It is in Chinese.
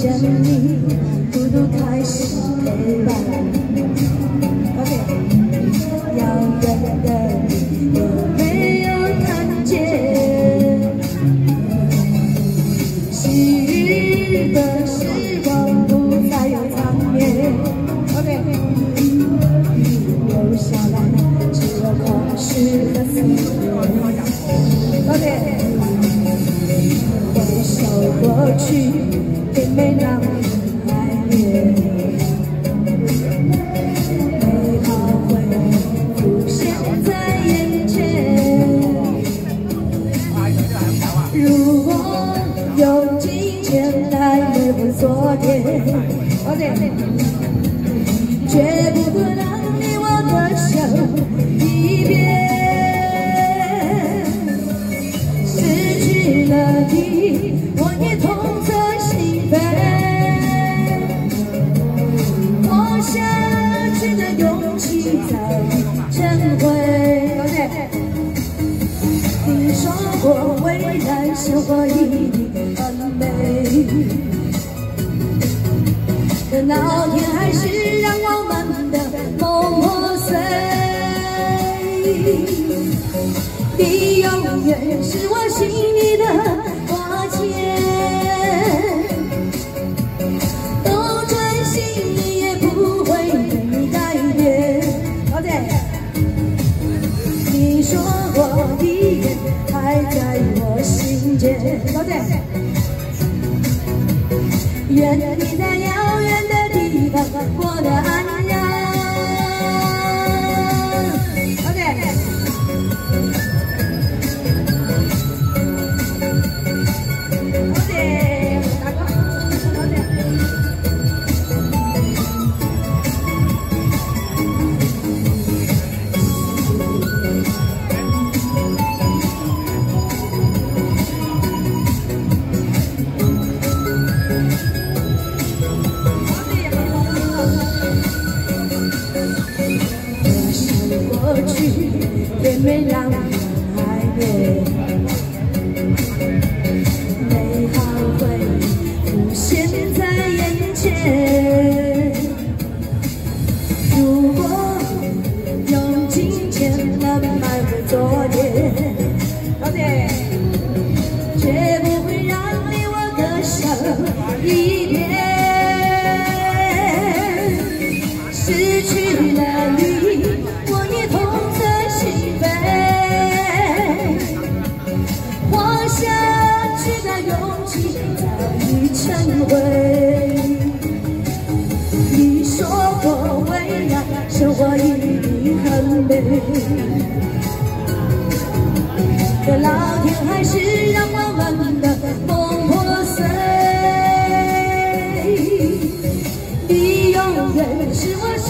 想你孤独开始陪伴。如果用金钱来维护昨天绝不可能你我的手一边。失去了你，来生活一定很美，可老天还是让我们的梦破碎。你永远是我心里的挂牵，多专心你也不会被改变。你说过还在我心间，愿你的眼过去，也没让你爱恋。美好会浮现在眼前。如果用金钱来买回昨天，绝不会让你我的手一变。已成灰。你说过未来生活一定很美，可老天还是让我们的梦破碎。你永远是我心